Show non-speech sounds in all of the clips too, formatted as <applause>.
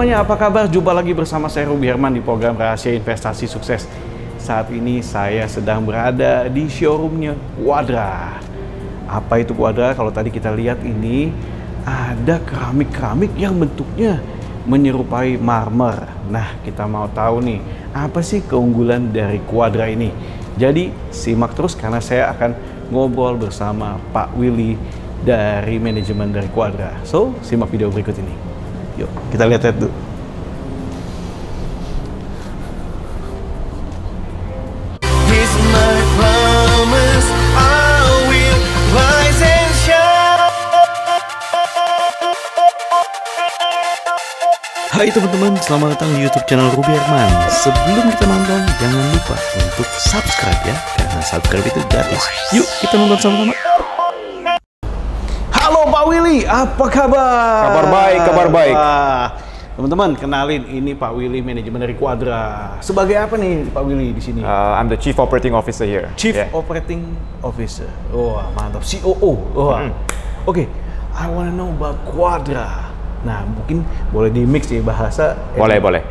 semuanya, apa kabar? Jumpa lagi bersama saya Ruby Herman di program Rahasia Investasi Sukses. Saat ini saya sedang berada di showroomnya Quadra. Apa itu Quadra? Kalau tadi kita lihat ini ada keramik-keramik yang bentuknya menyerupai marmer. Nah, kita mau tahu nih, apa sih keunggulan dari Quadra ini? Jadi, simak terus karena saya akan ngobrol bersama Pak Willy dari manajemen dari Quadra. So, simak video berikut ini. Yuk, kita lihat-lihat dulu. Here's my promise, I will rise and shine. Hai teman-teman, selamat datang di YouTube channel Ruby Herman. Sebelum kita nonton, jangan lupa untuk subscribe ya, karena subscribe itu gratis. Yuk, kita nonton sama-sama. Willy, apa kabar? Kabar baik, kabar baik. Teman-teman, kenalin ini Pak Willy, manajemen dari Quadra. Sebagai apa nih Pak Willy di sini? Uh, I'm the Chief Operating Officer here. Chief Yeah. Operating Officer. Wah, mantap. COO. Wah. Mm. Oke, I wanna know about Quadra. Nah, mungkin boleh di mix ya bahasa. Boleh, eh, boleh.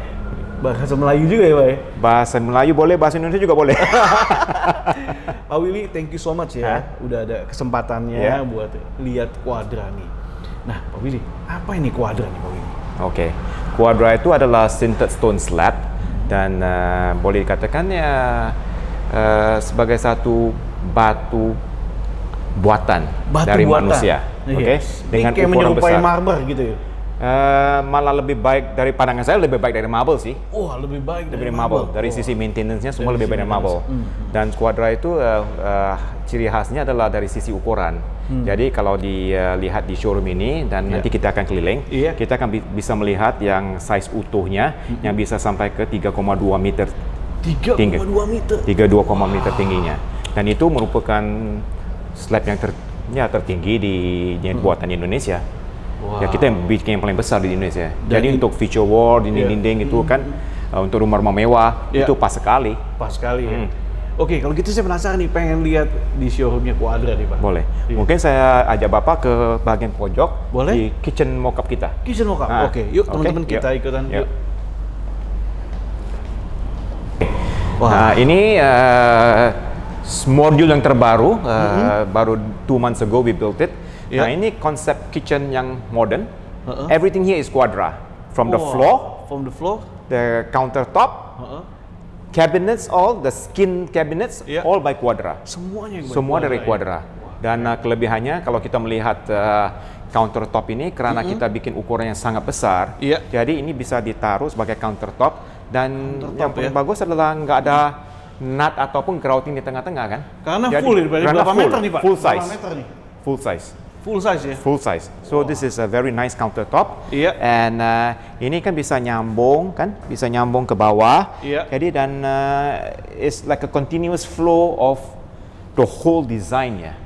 Bahasa Melayu juga ya, Pak. ya? Bahasa Melayu boleh, bahasa Indonesia juga boleh. <laughs> Pak Willy, thank you so much ya. Hah? Udah ada kesempatannya Yeah. buat lihat Quadra nih. Nah, Pak Willy, apa ini Quadra nih, Pak Willy? Oke, Quadra itu adalah sintered stone slab dan uh, boleh dikatakan ya uh, sebagai satu batu buatan Batu dari buatan. manusia. Oke, Yes. dengan ini kayak ukuran menyerupai besar. marmer gitu ya. Uh, malah lebih baik dari pandangan saya lebih baik dari marble sih. Wah, lebih baik lebih dari marble. Dari Oh. sisi maintenance-nya semua Dari lebih baik dari marble. maintenance. Hmm, Dan Quadra itu uh, uh, ciri khasnya adalah dari sisi ukuran. Jadi kalau dilihat di showroom ini dan Hmm. Iya. nanti kita akan keliling, Iya. kita akan bi- bisa melihat yang size utuhnya Hmm. yang bisa sampai ke 3,2 meter 3,2 tinggi. meter. 3,2 meter tingginya. Dan itu merupakan slab yang ter, ya, tertinggi di yang buatan Indonesia. Wow. Ya kita yang bikin yang paling besar di Indonesia. Dan Jadi untuk feature wall, dinding-dinding itu kan uh, untuk rumah-rumah mewah Iya. itu pas sekali. Pas sekali ya. Hmm. Oke, kalau gitu saya penasaran nih, pengen lihat di showroomnya Quadra nih, Pak. Boleh. Iya. Mungkin saya ajak Bapak ke bagian pojok Boleh. di kitchen mock-up kita. Kitchen mock-up. Ah, Oke, yuk oke, teman-teman yuk. kita ikutan. Yuk. Yuk. Wah, Nah, ini uh, s- modul yang terbaru, uh, Mm-hmm. baru two months ago we built it. Ya. Nah, ini konsep kitchen yang modern. Uh-uh. Everything here is quadra. From the wah, floor, from the floor. the countertop, Heeh. cabinets, all the skin cabinets, Ya. all by quadra. Semuanya Semua Quadra dari ya? quadra. Dan uh, kelebihannya kalau kita melihat uh, countertop ini karena kita bikin ukuran yang sangat besar, Iya. jadi ini bisa ditaruh sebagai countertop dan Countertop yang paling ya. bagus adalah nggak ada nut ataupun grouting di tengah-tengah kan? Karena Jadi, full ini, karena berapa full, meter nih, Pak? Full Berapa size. meter nih? Full size. Full size ya? Full size. So this is a very nice countertop. Iya. And uh, ini kan bisa nyambung kan, bisa nyambung ke bawah. Iya. Jadi dan uh, it's like a continuous flow of the whole design ya,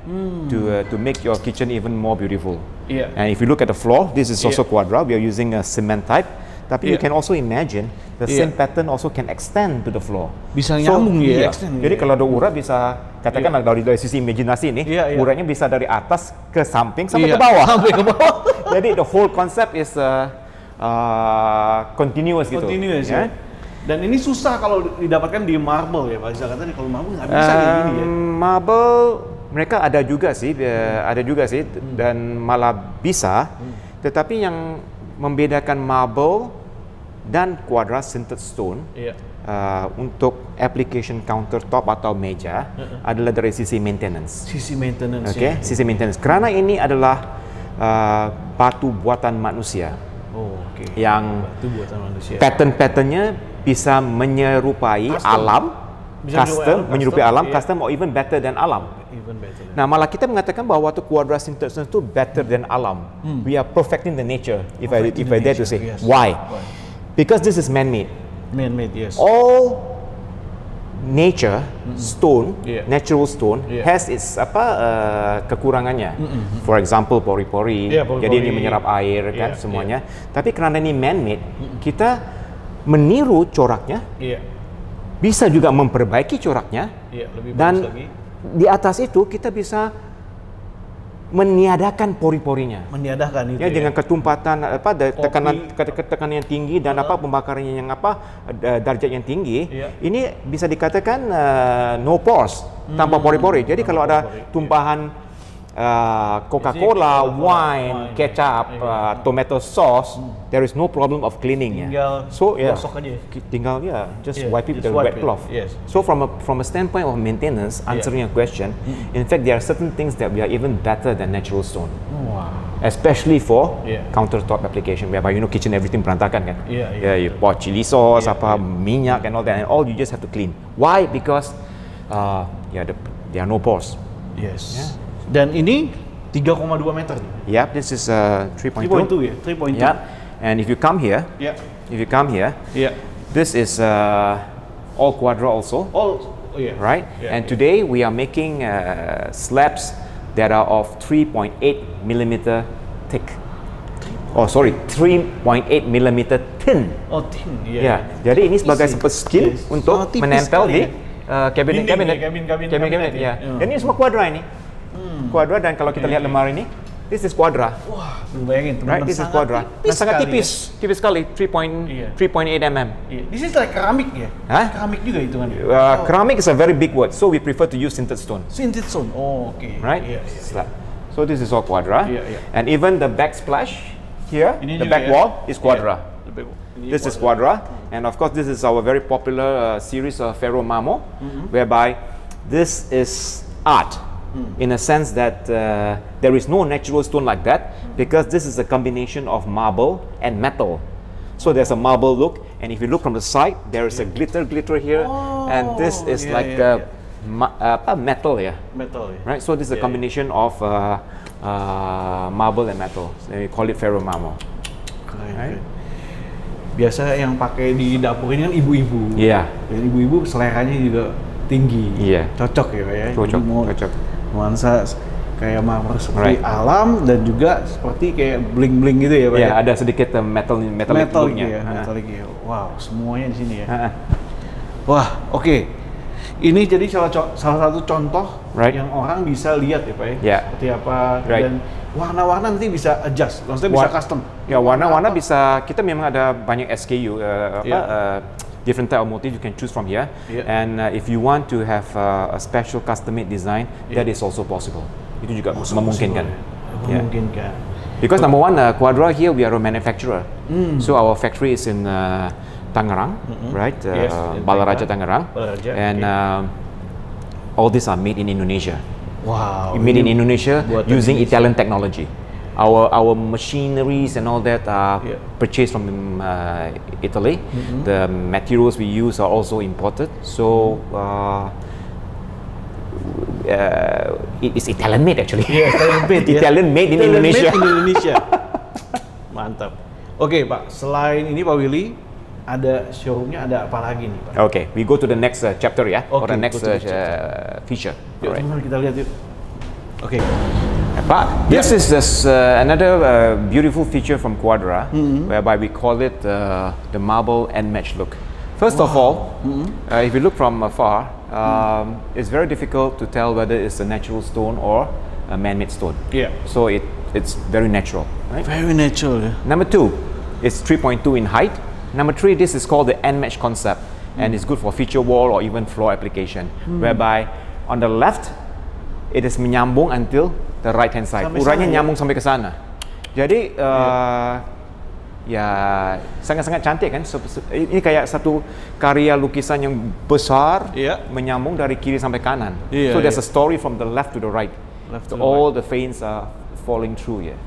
to uh, to make your kitchen even more beautiful. Iya. And if you look at the floor, this is also Iya. quadra. We are using a cement type. Tapi you Iya. can also imagine the Iya. same pattern also can extend to the floor. Bisa nyambung ya, iya. extend Jadi ya. kalau ada urat bisa katakanlah dari dari sisi imajinasi ini, Iya, iya. uratnya bisa dari atas ke samping sampai Iya, ke bawah. Sampai ke bawah. <laughs> Jadi the whole concept is uh, uh, continuous gitu. Continuous ya. Dan ini susah kalau didapatkan di marble ya, Pak. Bisa kata kalau marble nggak bisa ya. Um, Marble mereka ada juga sih, eh, ada juga sih Hmm. dan malah bisa. Tetapi yang membedakan marble dan quadra sintered stone Iya. uh, untuk application countertop atau meja adalah dari sisi maintenance. Sisi maintenance Oke, sisi maintenance. Karena ini adalah uh, batu buatan manusia Oh, oke. yang Itu buatan manusia. pattern-patternnya bisa menyerupai Custom. alam, Bisa custom, menyerupai alam, iya. custom or even better than alam. Even better. Nah, malah kita mengatakan bahwa tu quadra synthesis itu better than alam. We are perfecting the nature, if I Hmm. Perfecting if the I dare to say. yes. Why? Why? Because this is man-made. Man-made, yes. All nature stone, Yeah. natural stone Yeah. has its apa uh, kekurangannya. For example, pori-pori. Yeah, pori-pori. Jadi ini menyerap air kan Yeah, semuanya. Tapi karena ini man-made, kita meniru coraknya, Iya. bisa juga memperbaiki coraknya Iya, lebih dan lagi. di atas itu kita bisa meniadakan pori-porinya. Meniadakan itu. Ya, dengan ketumpatan apa tekanan tekanan yang tinggi dan apa pembakarannya yang apa da- darjat yang tinggi, Iya. ini bisa dikatakan uh, no pores tanpa pori-pori. Jadi kalau ada pori, iya. tumpahan uh, Coca-Cola, wine, wine, ketchup, uh, tomato sauce, there is no problem of cleaning. Tinggal So yeah, aja. tinggal ya just Yeah, wipe it with a wet it, cloth. yes. So from a from a standpoint of maintenance, answering your question, in fact there are certain things that we are even better than natural stone. Wah. especially for Yeah. countertop application whereby you know kitchen everything berantakan kan Yeah, yeah, yeah, you pour chili sauce Yeah, apa minyak and all that and all you just have to clean why because uh, yeah the, there are no pores Yes. Dan ini 3,2 meter. yeah this is uh, 3.2 3.2 ya? 3.2. yeah and if you come here Ya. if you come here Iya. this is uh, all quadra also oh iya. right? Yeah, and yeah. today we are making uh, slabs that are of 3.8 millimeter thick. Oh sorry, 3.8 millimeter thin. Oh, tin. Ya, Iya. jadi ini sebagai skin Yes. untuk Oh, menempel sekali di uh, cabinet Dinding cabinet ya, kabin- cabinet, kabinet ya. ya. Hmm. Dan ini semua kuadra ini. Kuadra dan kalau kita lihat lemari ini, this is kuadra. Wah, lu bayangin teman-teman. Right, this is quadra. tipis Dan sangat tipis, tipis sekali, 3 point, Iya. 3.8 mm. Ya. Iya. This is like keramik ya? Hah? Keramik juga hitungannya. Uh, Ceramic is a very big word, so we prefer to use sintered stone. Sintered stone. Oh, oke. right? Iya, iya. Slab. So this is all quadra, Yeah, yeah. and even the backsplash here, Ini the back ya? wall is quadra. Iya. The back wall. Ini This is quadra, and of course this is our very popular uh, series of ferro marmor, Mm-hmm. whereby this is art. Mm. In a sense that uh, there is no natural stone like that because this is a combination of marble and metal. So there's a marble look, and if you look from the side, there is a glitter, glitter here, and this Oh, is yeah, like yeah, uh, ma- uh, apa, metal, yeah metal ya. right? So this is a Yeah, combination of uh, uh, marble and metal. So we call it ferro marmor. Keren, Right. keren. Biasa yang pakai di dapur ini kan ibu-ibu. Iya. Dan ibu-ibu seleranya juga tinggi. Iya. Cocok ya, ya. Cocok, Jadi mau cocok. Nuansa kayak marmer seperti Right. alam dan juga seperti kayak bling-bling gitu ya, Pak Ya, ya. ada sedikit uh, metal metal look-nya. gitu ya, ya. Wow, semuanya di sini ya. Ah. Wah, oke. Ini jadi salah co- salah satu contoh Right. yang orang bisa lihat ya, Pak ya. Yeah. Seperti apa Right. dan warna-warna nanti bisa adjust, maksudnya bisa custom. Ya, warna-warna bisa kita memang ada banyak SKU uh, apa Yeah. uh, different type of motif you can choose from here. Yeah. And uh, if you want to have uh, a special custom made design, that is also possible. Itu juga memungkinkan. Yeah. Memungkinkan. Because number one, uh, Quadra here we are a manufacturer. Hmm. So our factory is in uh, Tangerang, right? Uh, Yes, Balaraja Tangerang. Tangerang. Balaraja, and okay. um, all these are made in Indonesia. Wow. made in Indonesia using Indonesia. Italian technology. Our our machineries and all that are Yeah. purchased from uh, Italy. Mm-hmm. The materials we use are also imported. So. Uh, uh, it is Italian made actually. Iya, Italian <laughs> made ya. Italian made in Italian Indonesia. Made in <laughs> Indonesia. Mantap. Oke, Pak. Selain ini Pak Willy, ada showroomnya ada apa lagi nih, Pak? Okay, we go to the next uh, chapter, yeah, or Okay, the next uh, uh, feature. Yuk, teman-teman kita lihat yuk. Oke. But this is this, uh, another uh, beautiful feature from Quadra, Mm-hmm. whereby we call it uh, the marble and match look. First of all, Mm-hmm. uh, if you look from afar, um, it's very difficult to tell whether it's a natural stone or a man-made stone. Yeah. So it it's very natural. Right? Very natural. Number two, it's 3.2 in height. Number three, this is called the end match concept, and it's good for feature wall or even floor application, whereby on the left, it is menyambung until the right hand side. Sampai Uratnya sana ya? nyambung sampai ke sana. Jadi uh, ya sangat-sangat cantik kan. Ini kayak satu karya lukisan yang besar Iya. menyambung dari kiri sampai kanan. Iya, so there's iya. a story from the left to the right. Left to so the all the veins are falling through here.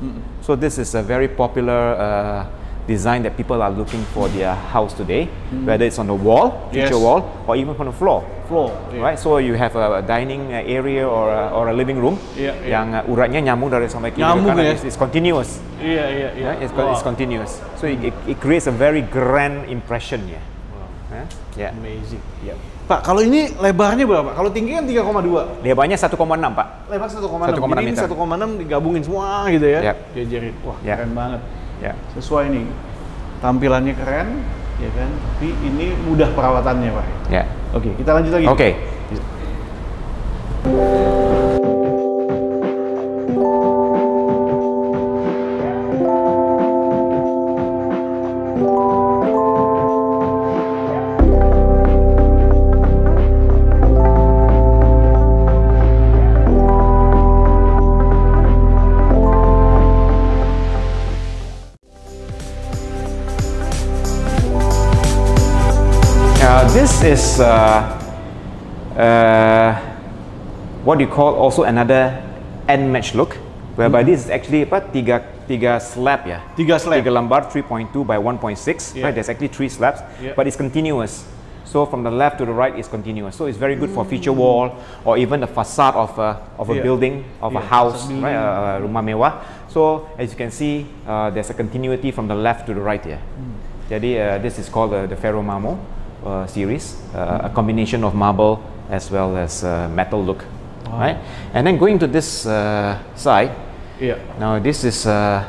So this is a very popular uh, design that people are looking for their house today, whether it's on the wall, feature Yes. wall, or even on the floor. Floor. iya. Right, so you have a dining area or a, or a living room Iya, iya. yang uh, uratnya nyambung dari sampai kiri Nyambung ke kanan. ya? It's, it's continuous. Iya, iya, iya. Right? It's, co- it's Wow. continuous. So it, it, it creates a very grand impression ya. Huh? Yeah. Amazing. Pak, kalau ini lebarnya berapa? Kalau tinggi kan 3,2. Lebarnya 1,6 pak. Lebar 1,6. 1,6 Jadi ini meter. 1,6 digabungin semua gitu ya. Yap. Jajarin. Wah, Yap. keren banget. Ya. Sesuai nih. Tampilannya keren, ya kan? Tapi ini mudah perawatannya, Pak. Ya. Oke, kita lanjut lagi. Oke. This is uh, uh, what you call also another end match look, whereby this is actually but tiga tiga slab ya. Tiga slab. Tiga lembar 3.2 by 1.6. Yeah. Right, there's actually three slabs, Yeah. but it's continuous. So from the left to the right is continuous. So it's very good for feature wall or even the facade of a, of a Yeah. building, of a house, right, uh, rumah mewah. So as you can see, uh, there's a continuity from the left to the right here. Hmm. Jadi uh, this is called the, the Ferro Marmo uh, series, uh, a combination of marble as well as uh, metal look, right? And then going to this uh, side, Iya. now this is uh,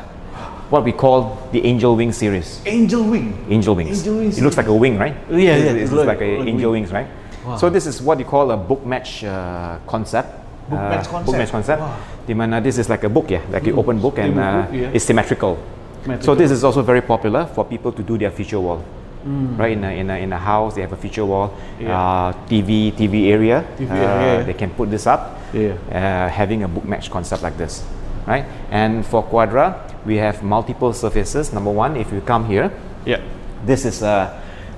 what we call the Angel Wing series. Angel Wing. Angel wings. Angel wings It looks like a wing, right? Yeah, It- yeah, It, it looks look- like a like angel wing. wings, right? Wow. So this is what you call a book match uh, concept. Book Uh, match Book match concept. Wow. Mana this is like a book, yeah, like an open book, and uh, yeah. it's symmetrical. symmetrical. So this is also very popular for people to do their feature wall. Right in a, in, a, in a house, they have a feature wall. Yeah. uh, TV TV area. TV uh, area, yeah. They can put this up, Yeah. uh, having a book match concept like this, right? And for Quadra, we have multiple surfaces. Number one, if you come here, Iya. this is uh,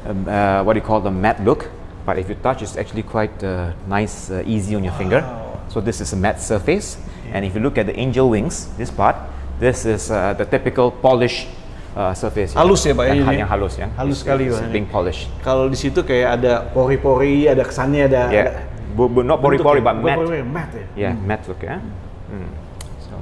um, uh, what you call the matte look, but if you touch, it's actually quite uh, nice, uh, easy on your finger. So this is a matte surface, and if you look at the angel wings, this part, this is uh, the typical polished uh, surface. Halus ya, Pak, ya, Yang, ini? yang halus ya. Halus It's- sekali, it's Pak. Being polished. Kalau di situ kayak ada pori-pori, ada kesannya, ada. ada Yeah, Bu- bu- not pori-pori, ya? but matte. pori-pori, matte ya. Yeah, matte look. Yeah. Mm. So,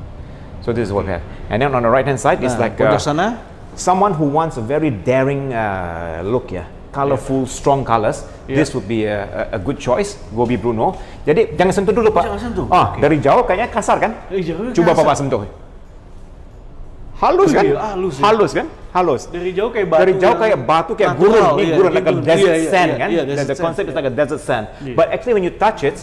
so this is what we have. And then on the right hand side is Nah, like uh, sana. someone who wants a very daring uh, look ya colorful strong colors Yeah. this would be a, a, good choice Gobi Bruno jadi jangan sentuh dulu pak Jangan sentuh. ah Oke. dari jauh kayaknya kasar kan jauhnya coba kasar. bapak sentuh halus kan? Halus ya. halus kan? Halus. Dari jauh kayak batu. dari jauh kayak batu kayak gurun. Iya, gurun like a desert iya, sand kan? the, desert the sand, concept is like a desert sand. But actually when you touch it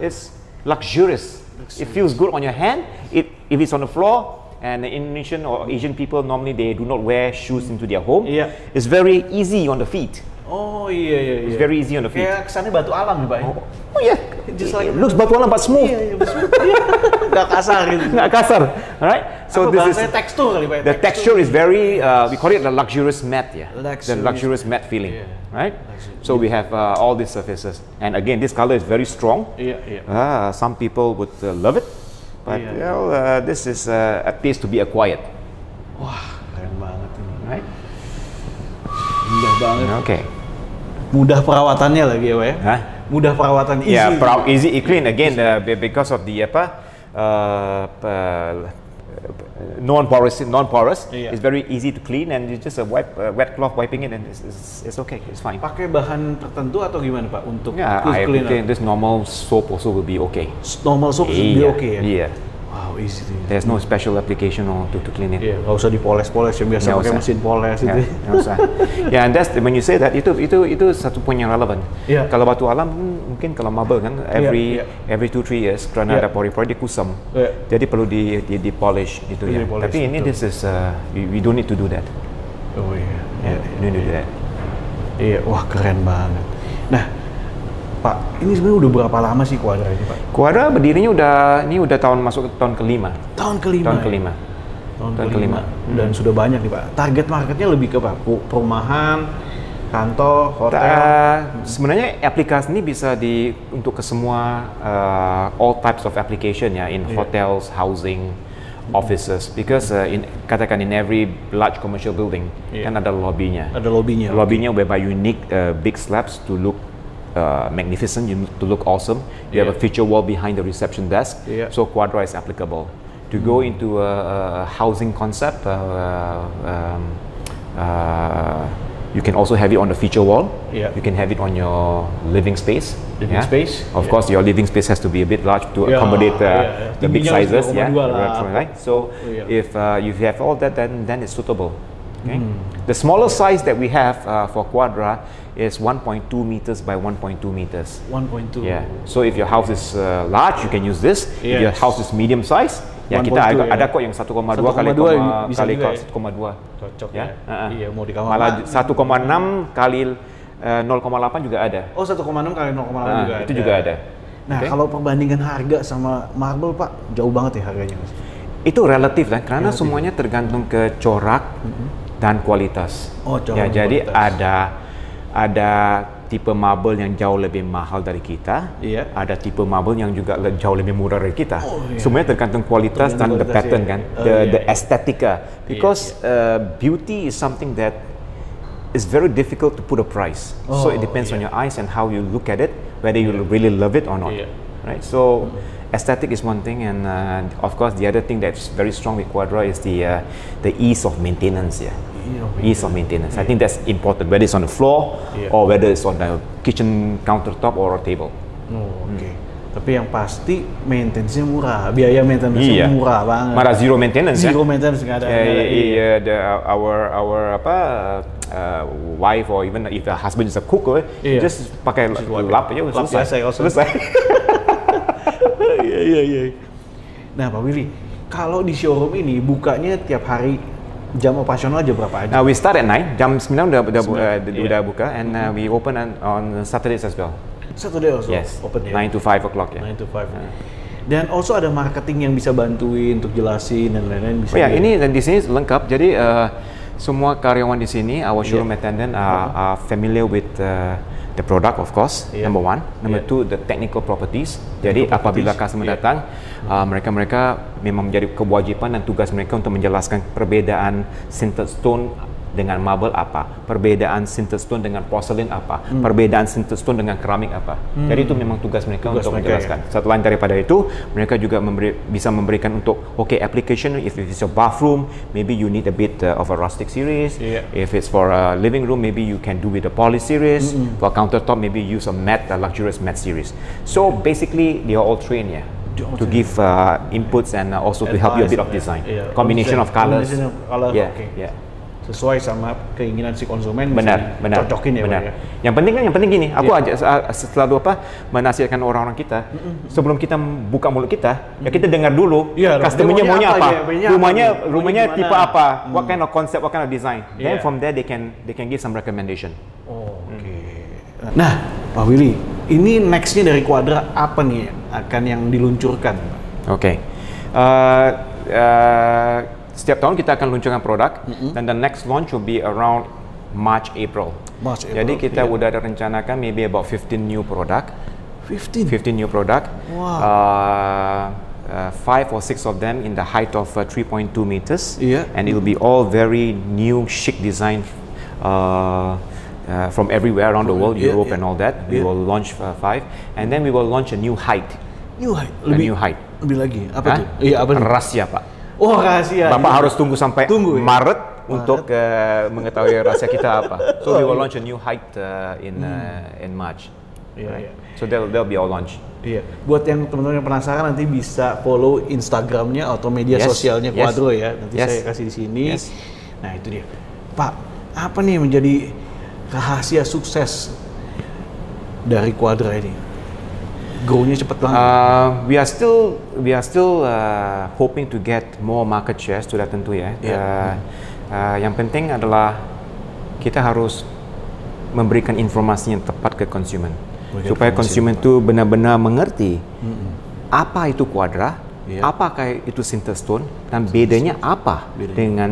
it's luxurious. It feels good on your hand. It if it's on the floor and the Indonesian or Asian people normally they do not wear shoes into their home. Iya. it's very easy on the feet Oh iya iya iya. it's very easy on the feet Kayak kesannya batu alam nih, Pak. ya? oh yeah Just it like- looks batu alam but smooth Iya, iya, betul. Iya. <laughs> Nggak kasar gitu. nggak kasar alright so Apa this is tekstur kali, Pak. ya? the texture is very uh, we call it the luxurious matte yeah the Luxurious. luxurious matte feeling Yeah. right so we have uh, all these surfaces and again this color is very strong Iya, iya. Ah, some people would uh, love it but Yeah, yeah. well uh, this is uh, a taste to be acquired Wah, keren banget ini. right Indah banget. okay Mudah perawatannya lagi ya, Pak ya. Hah? Mudah perawatan easy. yeah proud easy clean again uh, be- because of the apa uh, uh, non porous non porous Yeah. it's very easy to clean and you just uh, wipe uh, wet cloth wiping it and it's, it's, it's okay it's fine Pakai bahan tertentu atau gimana, Pak? Untuk Yeah, tooth I cleaner? think this normal soap also will be okay. Normal soap lebih Iya, oke ya? Iya. Wow, easy tuh. There's no special application or to, to clean it. Iya, nggak usah dipoles-poles yang biasa Nggak pakai usah. mesin poles Ya, itu. nggak usah. <laughs> yeah, and that's when you say that itu itu itu satu poin yang relevan. Iya. Kalau batu alam hmm, mungkin kalau marble kan every iya. every two three years karena Iya. ada pori-pori dia kusam. Iya. Jadi perlu di di, di polish gitu ya. di-polish, Tapi ini betul. this is uh, we, we don't need to do that. Oh iya. Yeah, we don't need to do that. Iya, wah keren banget. Nah, Pak, ini sebenarnya udah berapa lama sih Quadra ini, Pak? Quadra berdirinya udah ini udah tahun masuk ke tahun kelima. Tahun kelima. Tahun ya? kelima. Tahun, Tahun kelima. kelima. Dan sudah banyak nih, Pak. Target marketnya lebih ke? Pu- Perumahan, kantor, hotel. Uh, sebenarnya aplikasi ini bisa di untuk ke semua uh, all types of application ya in Iya. hotels, housing, offices because uh, in katakan in every large commercial building Iya. kan ada lobbynya. Ada lobbynya. Lobbynya whereby you need uh, big slabs to look uh, magnificent, you need to look awesome. You have a feature wall behind the reception desk, Yeah. so Quadra is applicable. To go into a, a housing concept, uh, um, uh, you can also have it on the feature wall. Yeah. You can have it on your living space. Living space, Of yeah. course, your living space has to be a bit large to Yeah, accommodate uh, yeah, yeah. the big sizes. Yeah, right. So Yeah. if uh, you have all that, then then it's suitable. Okay. Hmm. The smaller size that we have uh, for Quadra is 1.2 meters by 1.2 meters. 1.2. Yeah. So if your house is uh, large, you can use this. If your Yes. house is medium size, ya 1.2 kita ada, ya. ada kok yang 1,2 kali 1,2 koma- bisa kali juga ya. 1,2. Cocok Ya. ya. uh-uh. Iya, mau di kamar. Malah mandi. 1,6 kali uh, 0,8 juga ada. Oh, 1,6 kali 0,8 Nah, juga itu ada. juga ada. Nah, Oke. kalau perbandingan harga sama marble, Pak, jauh banget ya harganya, Mas. Itu relatif kan, karena semuanya tergantung ke corak dan kualitas. Oh, corak ya, jadi kualitas. ada ada tipe marble yang jauh lebih mahal dari kita, Iya. ada tipe marble yang juga le- jauh lebih murah dari kita. Oh, iya. Semuanya tergantung kualitas Tergantung dan the kualitas, pattern iya. kan, Oh, the iya, the iya. aesthetica. Because uh, beauty is something that is very difficult to put a price. so it Oh, depends on iya. your eyes and how you look at it, whether you really love it or not. Iya. Right. So aesthetic is one thing, and uh, of course the other thing that's very strong with Quadra is the uh, the ease of maintenance. Yeah. Ease of Ease of maintenance. I think that's important, whether it's on the floor Iya. or whether it's on the kitchen countertop or a table. Oh, Oke. Tapi yang pasti maintenance-nya murah, biaya maintenance-nya Iya. murah banget. Malah zero maintenance ya. Zero maintenance nggak ada. Yeah, ada, yeah, iya. yeah, the, our our apa uh, wife or even if the husband is a cook, eh, Iya. just pakai lap aja Lap selesai. selesai. <laughs> Iya iya iya. Nah Pak Willy, kalau di showroom ini bukanya tiap hari jam operasional aja berapa aja? Now we start at 9, jam 9 udah udah, bu- Sembilan, uh, iya. udah buka and uh, we open on, on Saturdays as well. Satu day also yes. open ya. 9 to 5 o'clock ya. 9 to 5. Dan also ada marketing yang bisa bantuin untuk jelasin dan lain-lain bisa. Oh ya, di- ini dan di sini lengkap. Jadi uh, semua karyawan di sini, our showroom attendant are, are familiar with uh, the product of course. Iya. Number one, number Iya. two, the technical properties. Jadi apabila properties, customer iya. datang, uh, mereka-mereka memang menjadi kewajiban dan tugas mereka untuk menjelaskan perbedaan sintered stone dengan marble apa, perbedaan sintered stone dengan porcelain apa, Hmm. perbedaan sintered stone dengan keramik apa. Jadi itu memang tugas mereka Tugas untuk mereka, menjelaskan. Selain daripada itu, mereka juga memberi, bisa memberikan untuk okay application if it's your bathroom, maybe you need a bit uh, of a rustic series. Yeah. If it's for a living room, maybe you can do with a poly series. For countertop, maybe use a matte, a luxurious matte series. So basically, they are all trained yeah, to give uh, inputs and uh, also to help you a bit of Advice, design. yeah. Combination of colors. Combination of color, Yeah, oke. yeah. Sesuai sama keinginan si konsumen benar benar cocokin ya benar ya. yang penting kan yang penting gini aku Iya. aja selalu apa menasihatkan orang-orang kita sebelum kita buka mulut kita ya kita dengar dulu Iya, dong. customernya maunya apa apa, dia? Maunya apa rumahnya rumahnya gimana? tipe apa what kind of concept what kind of design Iya. then from there they can they can give some recommendation Oh, Oke. Nah, Pak Willy, ini nextnya dari Quadra apa nih akan yang diluncurkan? Oke. Uh, uh, setiap tahun kita akan luncurkan produk dan the next launch will be around March April. March, Jadi April, kita iya. udah ada rencanakan maybe about 15 new product. 15. 15 new product. Wow. Uh, uh, five or six of them in the height of uh, 3.2 meters. Yeah. And it will be all very new, chic design uh, uh, from everywhere around the world, Yeah, Europe yeah. and all that. We Yeah. will launch uh, five, and then we will launch a new height. New height. A new height. Lebih lagi. Apa Hah? tuh? Iya, apa? Rahasia pak. Oh, rahasia. Bapak harus tunggu sampai Tunggu, ya? Maret untuk uh, mengetahui rahasia kita apa. So we will launch a new height uh, in uh, in March. Iya, iya. So that'll, that'll be our launch. Iya. Buat yang teman-teman yang penasaran nanti bisa follow Instagramnya atau media Yes, sosialnya yes, Quadro ya. Nanti yes. saya kasih di sini. Yes. Nah, itu dia. Pak, apa nih yang menjadi rahasia sukses dari Quadra ini? Grow-nya cepet banget. Uh, we are still we are still uh, hoping to get more market shares sudah tentu ya. Iya. Uh, uh, yang penting adalah kita harus memberikan informasi yang tepat ke konsumen supaya konsumen itu benar-benar mengerti apa itu kuadra, Iya. apakah itu sinter stone dan bedanya apa Bedanya. dengan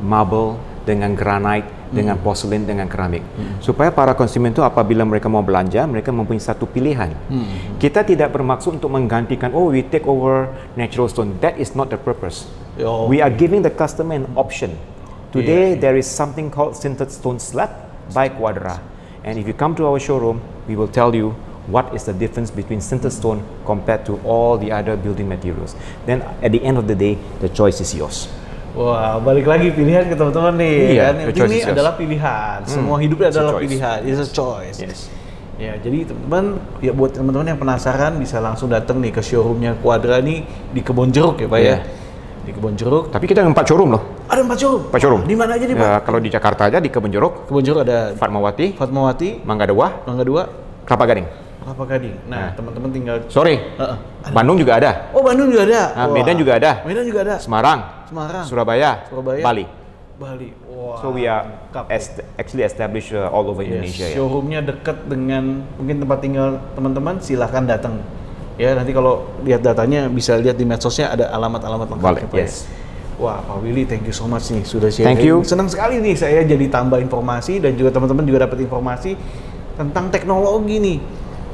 marble, dengan granite, dengan porcelain, dengan keramik. Supaya para konsumen itu apabila mereka mau belanja, mereka mempunyai satu pilihan. Kita tidak bermaksud untuk menggantikan, oh we take over natural stone. That is not the purpose. Oh. We are giving the customer an option. Today there is something called sintered stone slab by Quadra. And if you come to our showroom, we will tell you what is the difference between sintered stone compared to all the other building materials. Then at the end of the day, the choice is yours. Wah, balik lagi pilihan ke teman-teman nih. Iya, kan? Ini adalah pilihan. Semua hidup it's a adalah pilihan. It's a choice. Yes. Ya, jadi teman-teman, ya buat teman-teman yang penasaran bisa langsung datang nih ke showroomnya Quadra nih di Kebon Jeruk ya Pak ya. Iya. Di Kebon Jeruk. Tapi kita ada empat showroom loh. Ada empat showroom. Empat showroom. Di mana aja nih Pak? Ya, kalau di Jakarta aja di Kebun Jeruk, Kebon Jeruk ada Fatmawati, Fatmawati, Mangga Dua, Mangga Dua, Kelapa Gading. Kelapa Gading. Nah, teman-teman tinggal Sorry, Heeh. Bandung juga ada, Oh, Bandung juga ada. Ah, Wah. Medan juga ada. Medan juga ada. Semarang, Semarang, Surabaya, Surabaya. Bali. Bali. Wah. So we are est- actually established uh, all over Yes, Indonesia ya. Showroomnya dekat dengan mungkin tempat tinggal teman-teman, silahkan datang. Ya nanti kalau lihat datanya bisa lihat di medsosnya ada alamat-alamat lengkap. Boleh, ya, ya. yes. Wah Pak Willy, thank you so much nih sudah sharing. Thank you. Senang sekali nih saya jadi tambah informasi dan juga teman-teman juga dapat informasi tentang teknologi nih.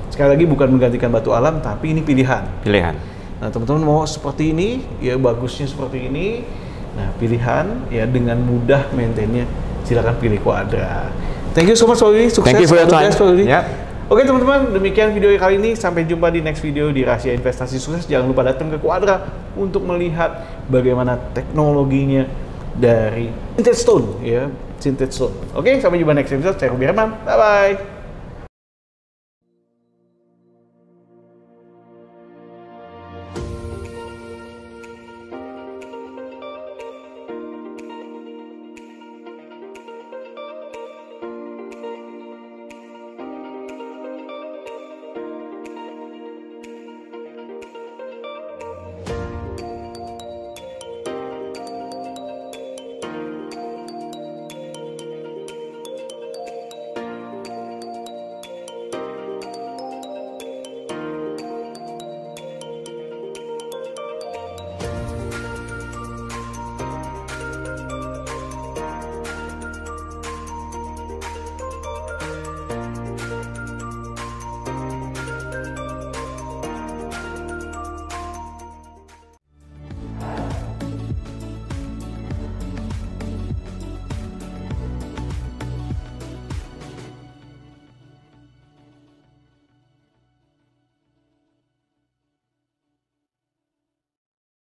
Sekali lagi bukan menggantikan batu alam, tapi ini pilihan. Pilihan. Nah, teman-teman mau seperti ini, ya bagusnya seperti ini. Nah, pilihan ya dengan mudah maintainnya silakan pilih Quadra. Thank you so much Pak Willy. Sukses. Thank you for your time. best, Pak Willy. Yep. Oke teman-teman, demikian video kali ini. Sampai jumpa di next video di Rahasia Investasi Sukses. Jangan lupa datang ke Quadra untuk melihat bagaimana teknologinya dari Sintet Stone, ya, Sintet Stone. Oke, sampai jumpa next episode. Saya Ruby Herman. Bye bye.